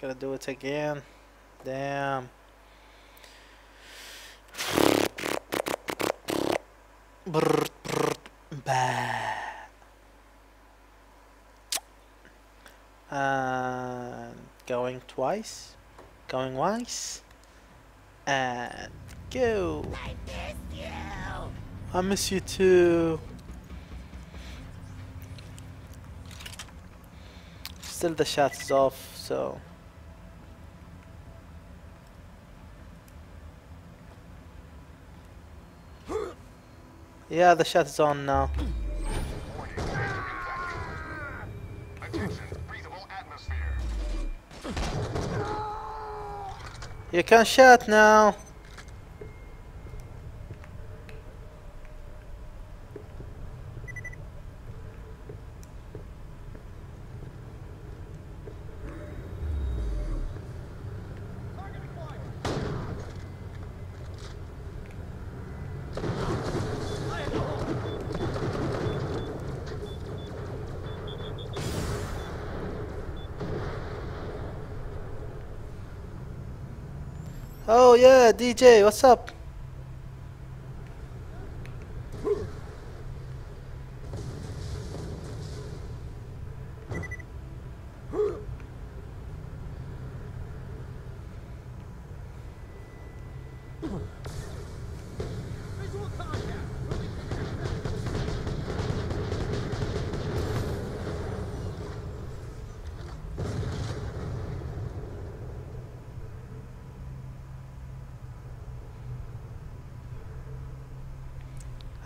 Gotta do it again. Damn. Brr, brr, bah. And going twice. Going once. And go. I miss you. I miss you too. Still the chat is off, so Yeah, the chat is on now. You can shut now. Oh yeah, DJ, what's up?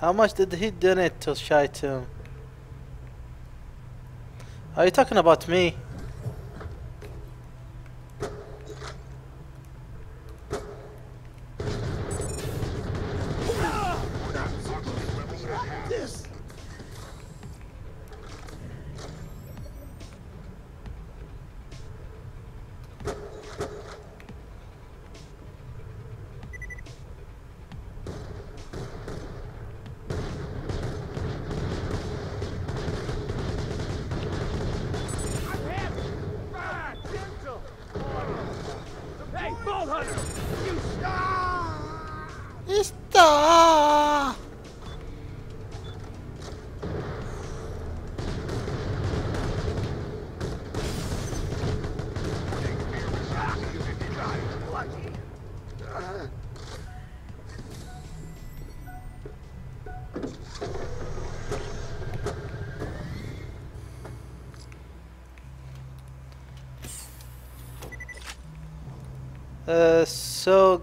How much did he donate to Shy Tomb? Are you talking about me?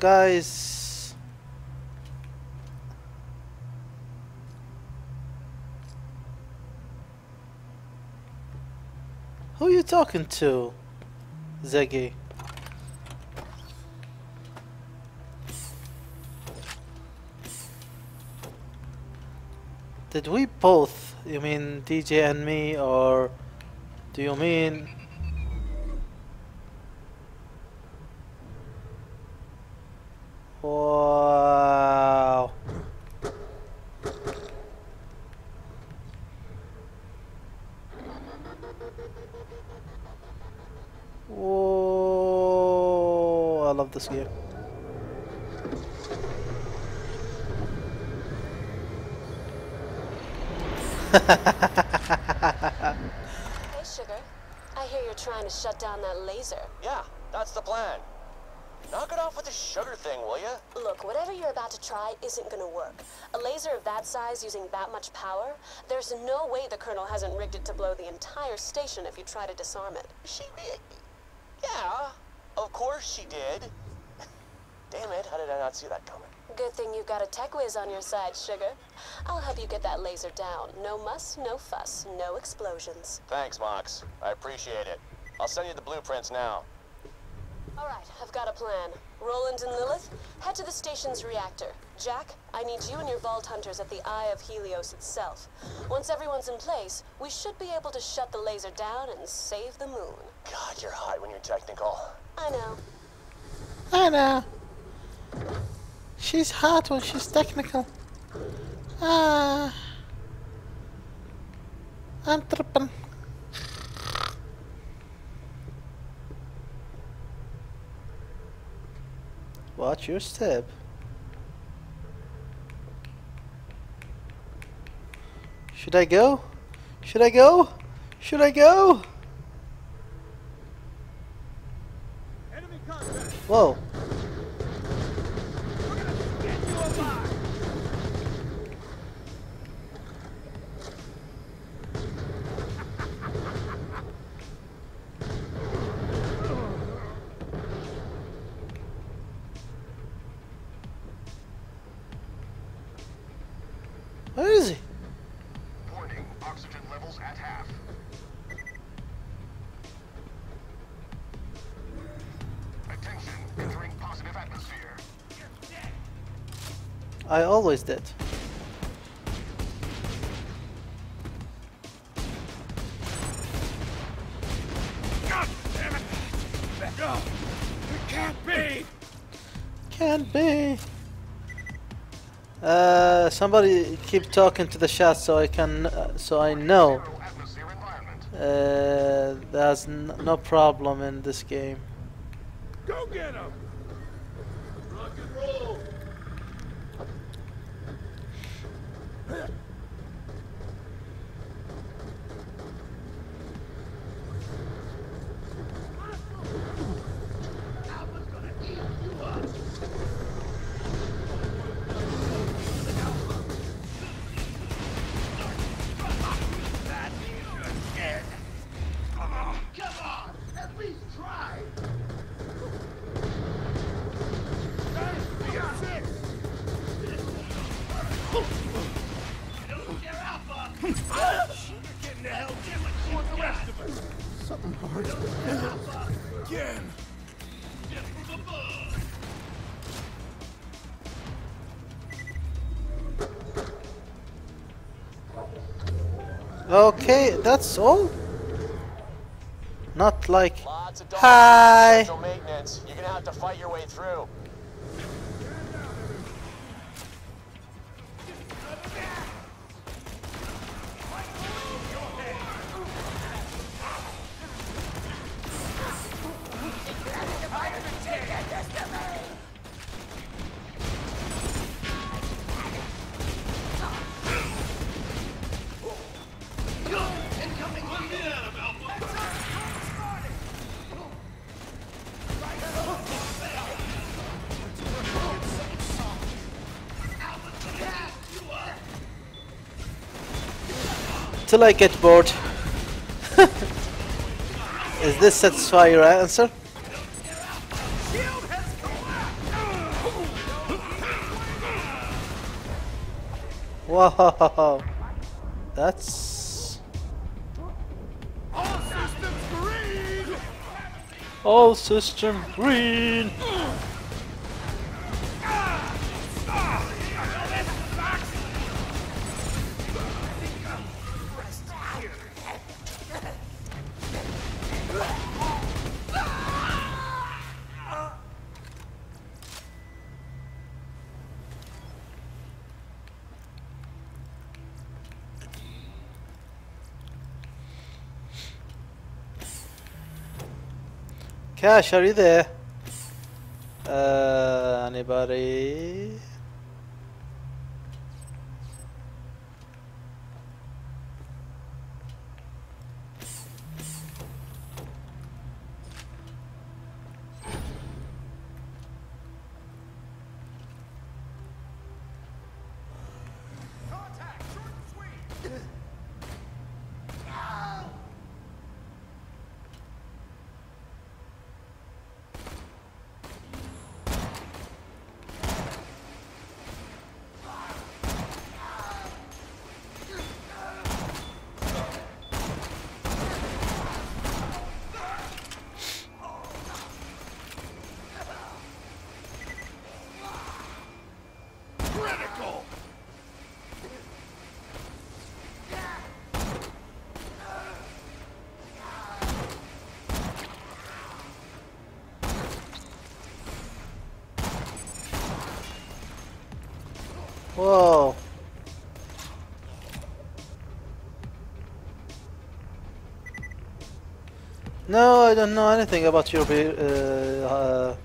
Guys, who are you talking to, Ziggy? Did we both, you mean DJ and me, or do you mean Wow. Whoa, I love this game. Hey, Sugar. I hear you're trying to shut down that laser. Yeah, that's the plan. Knock it off with the sugar thing, will ya? Look, whatever you're about to try isn't gonna work. A laser of that size using that much power, there's no way the Colonel hasn't rigged it to blow the entire station if you try to disarm it. She did. Yeah, of course she did. Damn it, how did I not see that coming? Good thing you've got a tech whiz on your side, Sugar. I'll help you get that laser down. No muss, no fuss, no explosions. Thanks, Mox. I appreciate it. I'll send you the blueprints now. All right, I've got a plan. Roland and Lilith, head to the station's reactor. Jack, I need you and your Vault Hunters at the Eye of Helios itself. Once everyone's in place, we should be able to shut the laser down and save the moon. God, you're hot when you're technical. I know. I know. She's hot when she's technical. Ah. I'm tripping. Watch your step. Should I go? Should I go? Should I go? Enemy contact. Whoa. Where is he? Warning, oxygen levels at half. Attention, entering positive atmosphere. I always did. God damn it! No, it can't be. Can't be. Uh, somebody keep talking to the chat so I can, uh, so I know. Uh, there's no problem in this game. Go get him. Something hard. Again. Okay, that's all. Not like Lots of dogs. Hi. Till I get bored. Is this satisfy your answer? Wow, that's All systems green. all system green. Cash, are you there? Uh, anybody? Whoa. No, I don't know anything about your. be- Uh,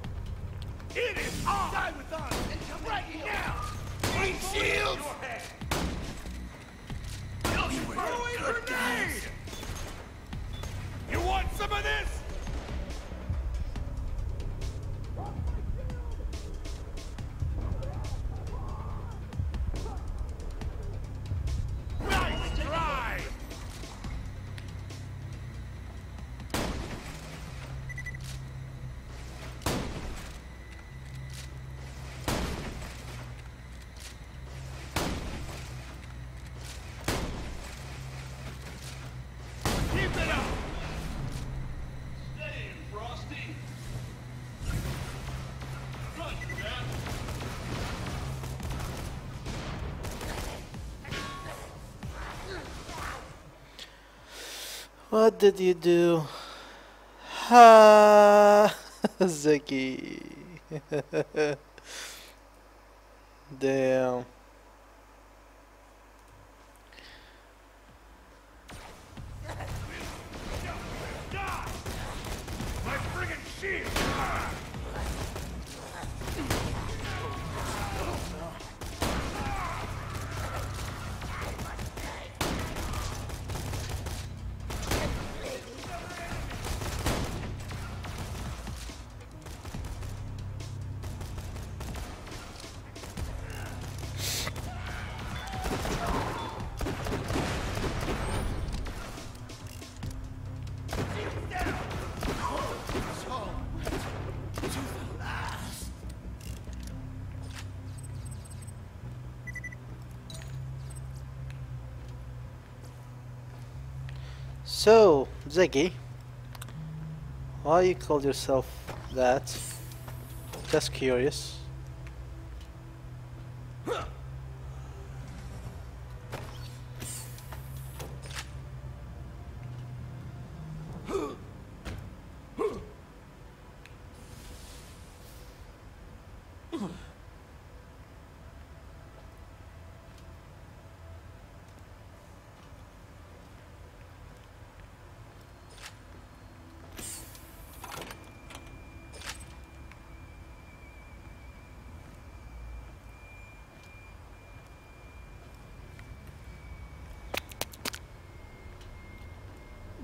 What did you do? Ha, Ziggy. Damn. So, Ziggy, why you call yourself that? Just curious.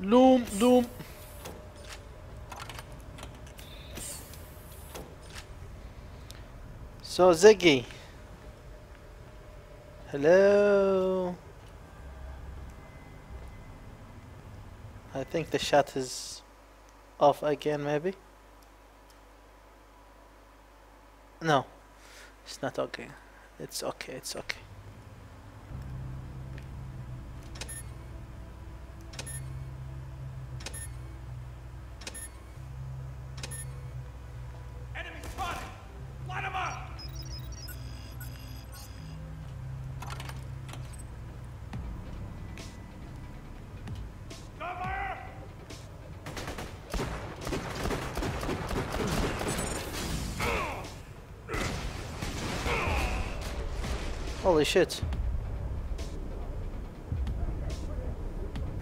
Loom, loom. So Ziggy. Hello. I think the shot is off again maybe. No. It's not okay. It's okay, it's okay. Holy shit.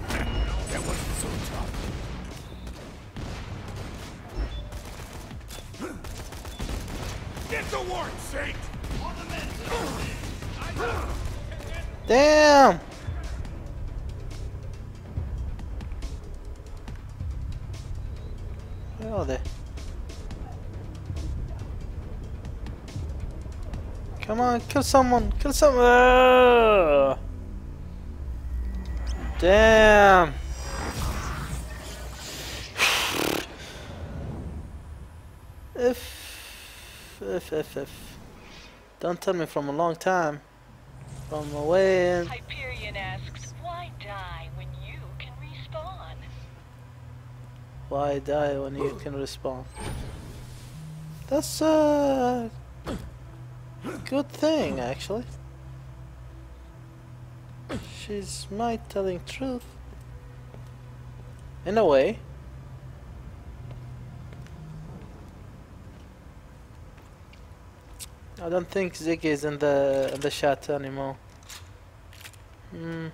That wasn't so tough. Get to work, Saint! The Damn! Where are Come on, kill someone! Kill someone! Ugh. Damn! If, if, if, if. Don't tell me from a long time. From away. Hyperion asks, why die when you can respawn? Why die when you can respawn? That's a good thing, actually. She's might telling truth. In a way. I don't think Ziggy is in the in the chat anymore. Hmm.